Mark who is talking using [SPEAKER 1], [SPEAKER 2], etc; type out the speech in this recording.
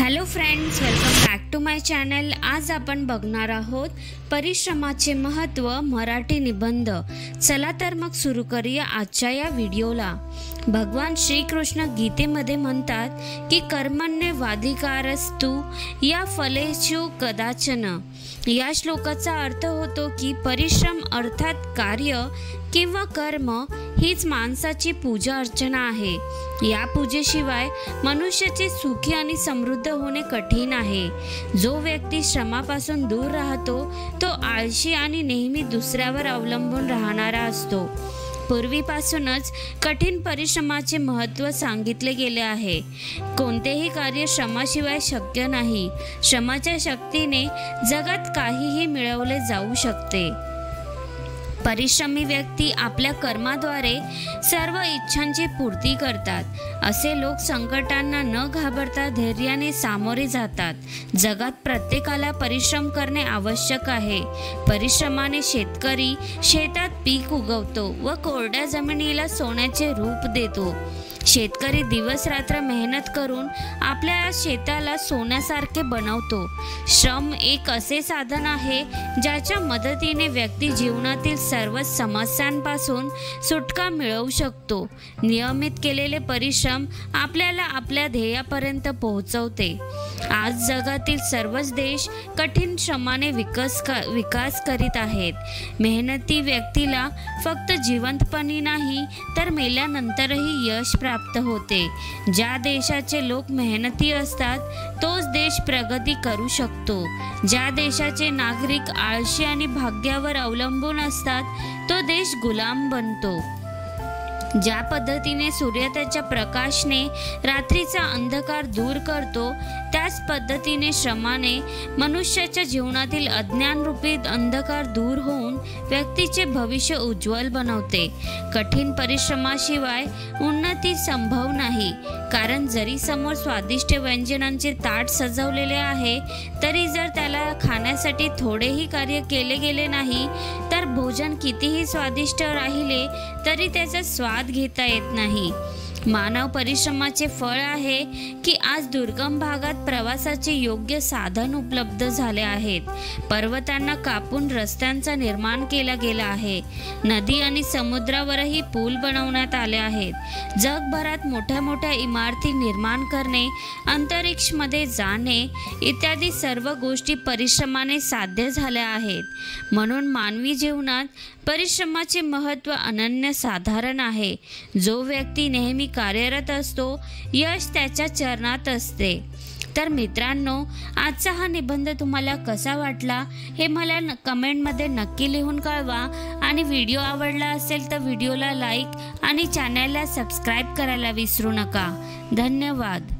[SPEAKER 1] Hello friends welcome back to my channel आज आपण बघणार आहोत परिश्रमाचे महत्त्व मराठी निबंध. चला तर मग सुरू करूया आजच्या या व्हिडिओला. भगवान श्रीकृष्ण गीतेमध्ये म्हणतात की कर्मण्य वाधिकारस्तु या फलेशु कदाचन. या श्लोकाचा अर्थ होतो की परिश्रम अर्थात कार्य किंवा कर्म हीच माणसाची पूजा अर्चना आहे. या पूजेशिवाय मनुष्याचे सुखी आणि समृद्ध होणे कठीण आहे. जो व्यक्ती श्रमापासून दूर राहतो तो आळशी आणि नेहमी दुसऱ्यावर अवलंबून राहणारा असतो. पूर्वीपासूनच कठीण परिश्रमाचे महत्त्व सांगितले गेले आहे. कोणतेही कार्य श्रमाशिवाय शक्य नाही. श्रमाच्या शक्तीने जगात काहीही मिळवले जाऊ शकते. परिश्रमी व्यक्ती आपल्या कर्माद्वारे सर्व इच्छांची पूर्ती करतात. असे लोक संकटांना न घाबरता धैर्याने सामोरे जातात. जगात प्रत्येकाला परिश्रम करणे आवश्यक आहे. परिश्रमाने शेतकरी शेतात पीक उगवतो व कोरड्या जमिनीला सोन्याचे रूप देतो. शेतकरी दिवस रात्र मेहनत करून आपल्या शेताला सोन्यासारखे बनवतो. श्रम एक असे साधन आहे ज्याच्या मदतीने व्यक्ती जीवनातील सर्व समस्यांपासून सुटका मिळवू शकतो. नियमित केलेले परिश्रम आपल्याला आपल्या ध्येयापर्यंत पोहोचवते. आज जगातील सर्वच देश कठीण श्रमाने विकास विकास करीत आहेत. मेहनती व्यक्तीला फक्त जिवंतपणी नाही तर मेल्यानंतरही यश प्राप्त होते. ज्या देशाचे लोक मेहनती असतात तोच देश प्रगती करू शकतो. ज्या देशाचे नागरिक आळशी आणि भाग्यावर अवलंबून असतात तो देश गुलाम बनतो. ज्या पद्धतीने सूर्य त्याच्या प्रकाशने रात्रीचा अंधकार दूर करतो त्याच पद्धतीने श्रमाने मनुष्याच्या जीवनातील अज्ञानरूपी अंधकार दूर होऊन व्यक्तीचे भविष्य उज्ज्वल बनवते. कठीण परिश्रमाशिवाय उन्नती संभव नाही. कारण जरी समोर स्वादिष्ट व्यंजनांचे ताट सजवलेले आहे तरी जर त्याला खाण्यासाठी थोडेही कार्य केले गेले नाही भोजन कितीही स्वादिष्ट राहिले तरी त्याचा स्वाद घेता येत नाही. मानव परिश्रमाचे फळ आहे की आज दुर्गम भागात प्रवासाचे योग्य साधन उपलब्ध झाले आहेत. पर्वतांना कापून रस्त्यांचा निर्माण केला गेला आहे. नदी आणि समुद्रावरही पूल बनवण्यात आले आहेत. जगभरात मोठ्या मोठ्या इमारती निर्माण करणे अंतरिक्षमध्ये जाणे इत्यादी सर्व गोष्टी परिश्रमाने साध्य झाल्या आहेत. म्हणून मानवी जीवनात परिश्रमाचे महत्त्व अनन्य साधारण आहे. जो व्यक्ती नेहमी कार्यरत असतो. यश त्याच्या चरणात असते. तर मित्रांनो आजचा हा निबंध तुम्हाला कसा वाटला हे मला न कमेंटमध्ये नक्की लिहून कळवा. आणि व्हिडिओ आवडला असेल तर व्हिडिओला लाईक आणि चॅनलला सबस्क्राईब करायला विसरू नका. धन्यवाद.